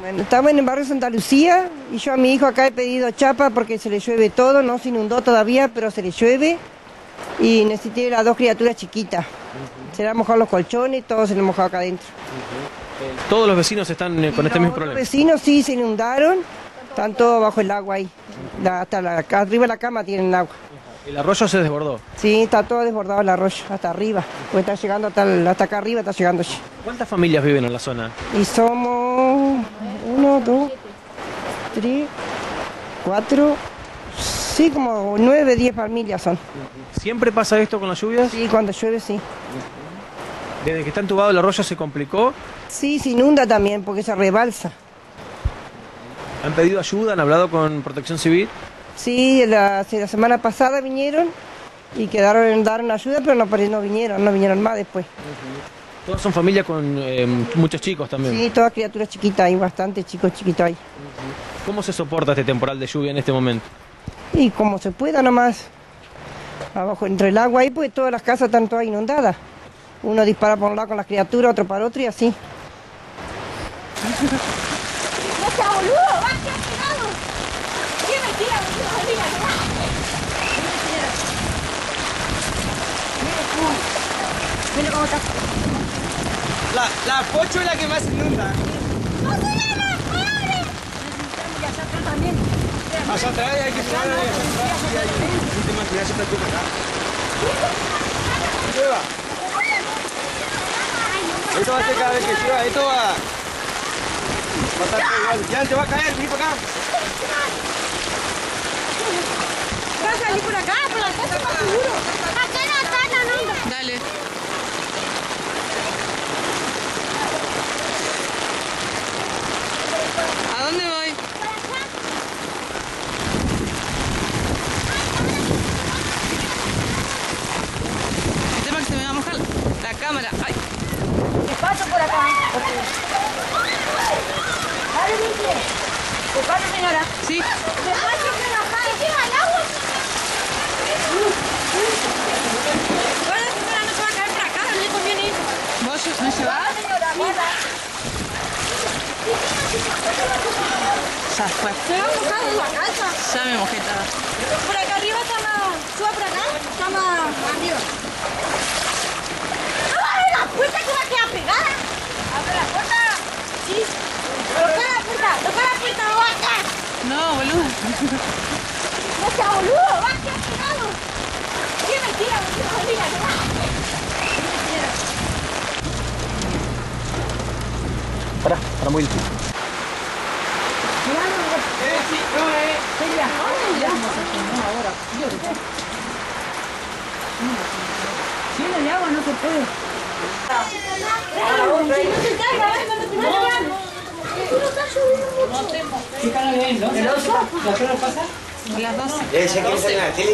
Bueno, estamos en el barrio Santa Lucía y yo a mi hijo acá he pedido chapa porque se le llueve todo, no se inundó todavía, pero se le llueve y necesité las dos criaturas chiquitas. Se le han mojado los colchones, todo se le ha mojado acá adentro. Todos los vecinos están eh, con Y este los mismo problema. vecinos sí se inundaron, están todos bajo el agua ahí. La- hasta la, arriba de la cama tienen agua. El arroyo se desbordó. Sí, está todo desbordado el arroyo, hasta arriba. Pues está llegando hasta, hasta acá arriba, está llegando ya. ¿Cuántas familias viven en la zona? Y somos uno, dos, tres, cuatro, sí, como nueve, diez familias son. ¿Siempre pasa esto con las lluvias? Sí, cuando llueve, sí. Desde que está entubado el arroyo se complicó. Sí, se inunda también porque se rebalsa. ¿Han pedido ayuda? ¿Han hablado con Protección Civil? Sí, la, la semana pasada vinieron y quedaron en dar una ayuda, pero no, no vinieron, no vinieron más después. Todas son familias con eh, muchos chicos también. Sí, todas criaturas chiquitas, hay bastante chicos chiquitos ahí. ¿Cómo se soporta este temporal de lluvia en este momento? Y como se pueda nomás, abajo entre el agua ahí, pues todas las casas están todas inundadas. Uno dispara por un lado con las criaturas, otro para otro y así. Mira cómo está. La, la pocho es la que más inunda. ¡No se llama! ¡Pobre! Necesitamos allá atrás también. Allá atrás hay que tema que ya se está aquí acá. Llueva. Esto va a ser cada vez que llueva. Esto va, va a estar igual. Ya te va a caer, vení para acá. Va a salir por acá, por la casa más seguro. Acá no está, no, no. Dale. ¿A dónde voy? El tema es que se me va a mojar la cámara. Ay, Despacio por acá. Dale, Vicky. Despacio, señora. sí. Despacio por acá. Encima el agua. Bueno, señora, no se va a caer por acá, no le conviene ir. ¿Vos no se va? Señora, mira. Fue. Se va a mojar en la casa. Ya me mojé toda. Por acá arriba está más. Suba por acá, está más arriba. ¡Abre la puerta que va a quedar pegada! ¡Abre la puerta! Sí. Toca la puerta, toca la puerta, no va a caer. No, boludo. No sea boludo, va a quedar pegado. ¡Qué mentira, boludo! Mira, que va. Pará, para muy difícil. Si no se caiga, a ver, cuando se vaya. No está lloviendo mucho. Las 12. Ese quiere salir a la tele.